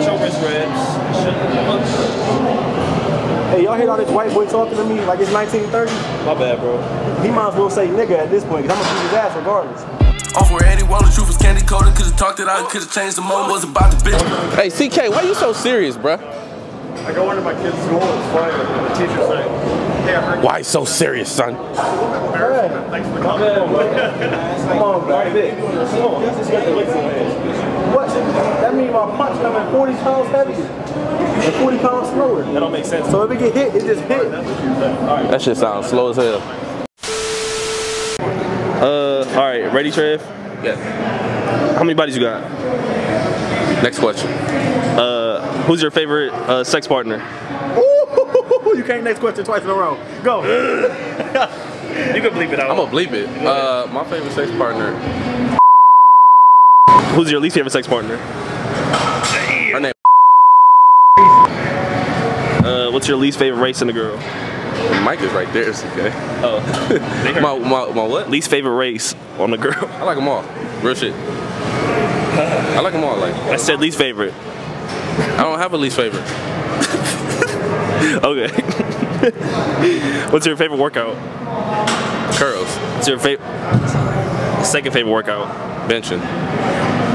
get your wrist wraps. Hey, y'all hear all this white boy talking to me like it's 1930? My bad, bro. He might as well say nigga at this point, because I'm gonna beat his ass regardless. Off where Eddie Wall, the truth was candy coated. Could've talked it out, could've changed the moment. Was about the bitch. Hey, CK, why you so serious, bruh? I go into my kids' school is funny. The teacher's like, hey, I heard Why you so serious, son? Thanks for coming. Come on, baby. Come on. What? That means my punch coming 40 pounds heavier and 40 pounds slower. That don't make sense. So if it get hit, it just hit. That shit sounds slow as hell. Uh, all right, ready, Trev? Yeah. How many bodies you got? Next question. Uh, who's your favorite uh, sex partner? Ooh, you can't next question twice in a row. Go. You can bleep it out. I'm gonna bleep it. Uh, my favorite sex partner. Who's your least favorite sex partner? Her name. Uh, what's your least favorite race in a girl? Mike is right there, CK. Oh, My, my, my what? least favorite race on a girl. I like them all. Real shit. I like them all. Like I said least favorite. I don't have a least favorite. Okay. what's your favorite workout? Curls, What's your favorite second favorite workout? benching,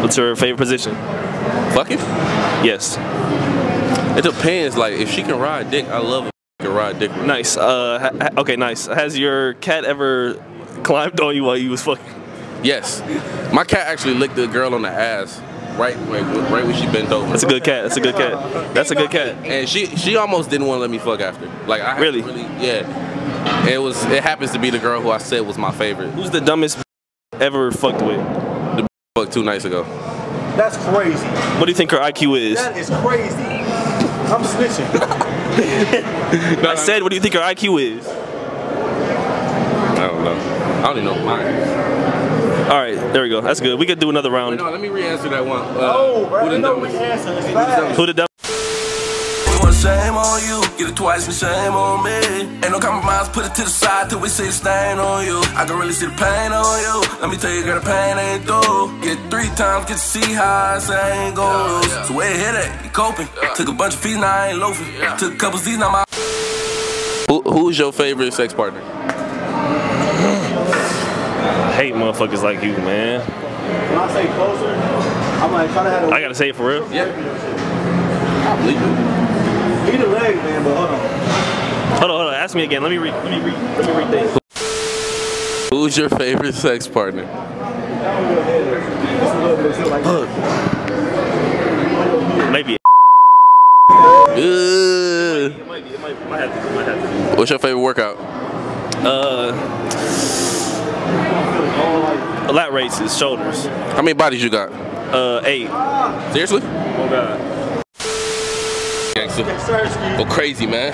What's your favorite position? fucking. Yes. It depends. Like if she can ride dick, I love a can ride dick. Nice. Uh, okay, nice. Has your cat ever climbed on you while you was fucking? Yes. My cat actually licked the girl on the ass. Right, right, right when she bent over. That's a good cat. That's a good cat. That's a good cat. and she she almost didn't want to let me fuck after. Like I Really? really, yeah. It was. It happens to be the girl who I said was my favorite. Who's the dumbest ever fucked with? Fuck two nights ago. That's crazy. What do you think her IQ is? That is crazy. I'm snitching. I said, what do you think her IQ is? I don't know. I don't even know mine. All right, there we go. That's good. We could do another Wait, round. no, let me re-answer that one. Uh, Oh, bro. who the You know dumbest- which answer. Who the dumb? One shame on you, get it twice and shame on me. Ain't no compromise, put it to the side till we see the stain on you. I can really see the pain on you. Let me tell you, girl, the pain ain't through. Get three times, get to see how I say I ain't gon' lose. So where you hit at? You coping. Took a bunch of fees, now I ain't loafing. Took a couple Z's, now my Who, who's your favorite sex partner? I hate motherfuckers like you, man. When I say closer, I'm like trying to have I gotta say it for real. Yeah. I believe it. either leg, man, but hold on. Hold on, hold on. Ask me again. Let me read. Let me read. Let me read things. Who's your favorite sex partner? Maybe. Uh, It might be. It might, might have to. Might have to. what's your favorite workout? Uh, lat raises, shoulders. How many bodies you got? Uh, eight. Seriously? Oh god. Go crazy, man.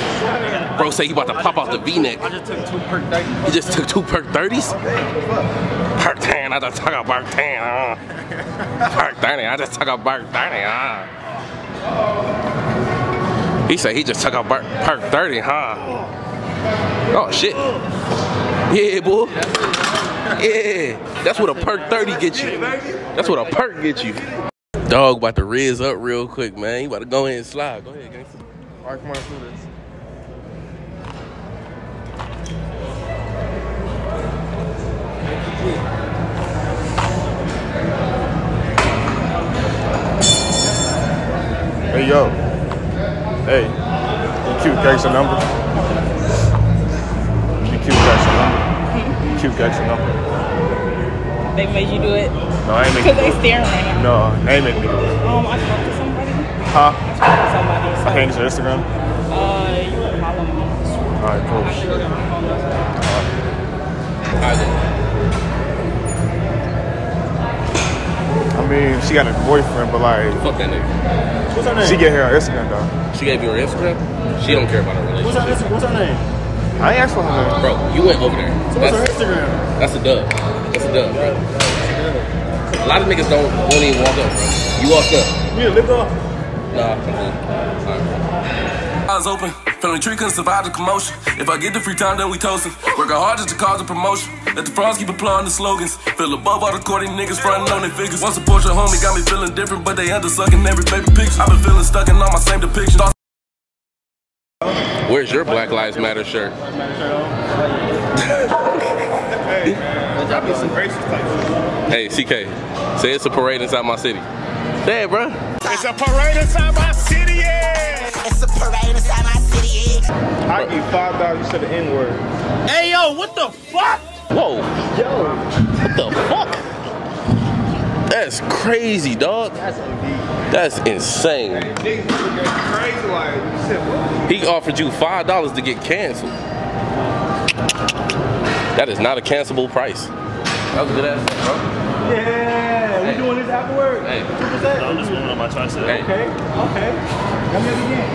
Bro say he about to pop off the V-neck. I just took two perk days. He just took two perk 30s? Perk 10, I just took a perk 10, huh? Perk 30, I just took a perk 30, huh? He said he just took a perk, perk 30, huh? Oh, shit. Yeah, boy. Yeah. That's what a perk 30 get you. That's what a perk get you. Dog about to riz up real quick, man. He about to go ahead and slide. Go ahead, gangster. All right, come on, let's do this. Hey yo. Hey. You cute got your number? You cute got your number? You cute got your number? They made you do it No, I ain't because making they you do it. staring right now. No, they ain't making me do it. Um, I spoke to somebody. Huh? I spoke to somebody. So, I can't get your Instagram? uh, you would follow me. Alright, cool. I can go get my phone number. I mean, she got a boyfriend, but like, Fuck that nigga. What's her name? she get here on Instagram though. She gave you her Instagram? She don't care about her What's her, relationship. What's her name? I ain't asked for her name. Bro, you went over there. So what's her Instagram? that's a dub. That's a dub, bro. A lot of niggas don't won't even walk up, bro. You walked up. Yeah, live off. Nah, I'm good. Alright. Eyes open, family tree couldn't survive the commotion. If I get the free time, then we toasting. Working hard just to cause a promotion. Let the fronts keep applying the slogans. Feel above all the corny niggas frontin' on their figures. One support your homie got me feeling different, but they undersucking every baby picture. I've been feeling stuck in all my same depictions. Where's your Black Lives Matter shirt? Y'all be some racist type. Hey, CK, say it's a parade inside my city. Say it, bro. It's a parade inside my city, yeah. It's a parade inside my city. yeah. I give five dollars. You said the N word. Hey yo, what the fuck? Whoa. Yo. What the fuck? That's crazy, dog. That's insane. Niggas looking crazy like you said what? He offered you five dollars to get canceled. That is not a cancelable price. That was a good ass, bro. Yeah, we Hey. doing this afterward. Hey. What was that? I'm just moving on my tricep. Hey. Okay, okay. Let me have it again.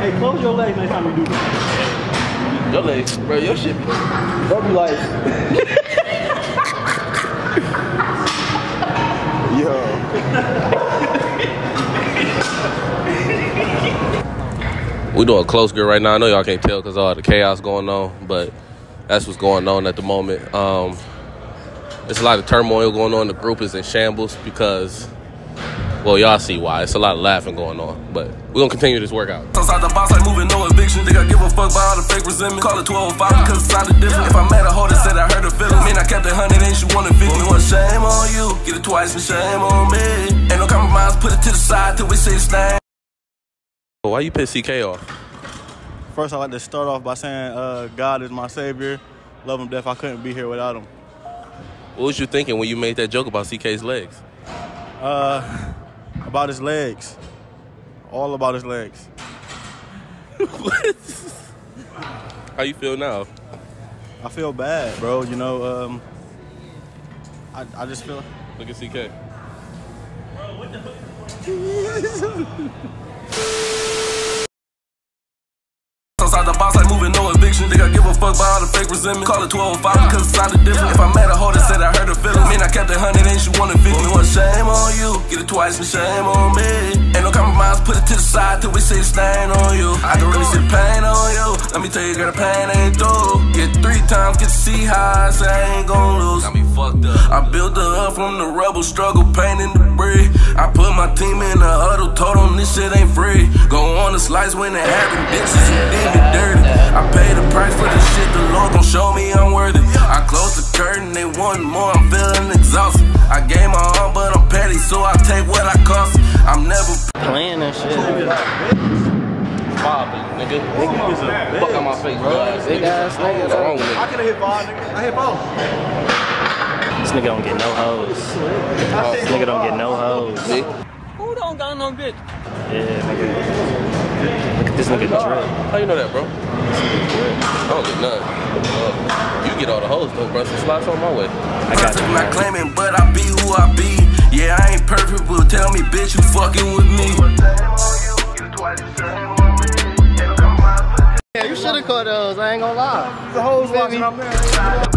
Hey, close your legs next time you do this. Your legs, bro, your shit. Don't be like, We doing a close girl right now. I know y'all can't tell because all the chaos going on, but that's what's going on at the moment. Um, there's a lot of turmoil going on. The group is in shambles because, well, y'all see why. It's a lot of laughing going on, but we're gonna continue this workout. Outside the box, like moving, no eviction. Think I give a fuck about all the fake resentment. Call it 1205 because it sounded different. If I met a hoe that said I heard her feeling, mean I kept it 100, ain't she wanted 50. One shame on you, get it twice and shame on me. Ain't no compromise, put it to the side till we say it's stand. Why you piss CK off? first I like to start off by saying uh, God is my savior. Love him death. I couldn't be here without him. What was you thinking when you made that joke about CK's legs? Uh, about his legs. All about his legs. what? How you feel now? I feel bad, bro. You know, um, I, I just feel. Look at CK. Outside resentment. Call it 1205 because it sounded different. If I met a hoe that said I heard her feeling, mean I kept it 100, ain't she wanted 50. One shame on you, get it twice and shame on me. Ain't no compromise, put it to the side till we see the stain on you. I can really see the pain on you. Let me tell you, girl, the pain ain't through. Get three times, get to see how I say I ain't gon' lose. Got me fucked up. I built her up from the rubble, struggle, pain and debris. I put my team in the huddle, told them this shit ain't free. Go on the slice when it happened, bitches, you did me dirty. I paid the price for this shit, the Lord gon' show me I'm worthy. I closed the curtain, they want more, I'm feeling exhausted. I gave my all, but I'm petty, so I take what I cost. I'm never playing and shit. Poppin', nigga. Fuck out my face, bro. Big ass nigga. What's wrong with I it? could have hit five, nigga. I hit four. This nigga don't get no hoes. This nigga don't get no hoes. Who don't got no bitch? Yeah, nigga. Look at this nigga drip. How you know that, bro? I don't get none. Uh, you get all the hoes though, bro. So slide some my way. I got perfect, you, not man. claiming, but I be who I be. Yeah, I ain't perfect, but tell me, bitch, you fucking with me. Yeah, you should have caught those. I ain't gonna lie. The hoes watching, I'm there.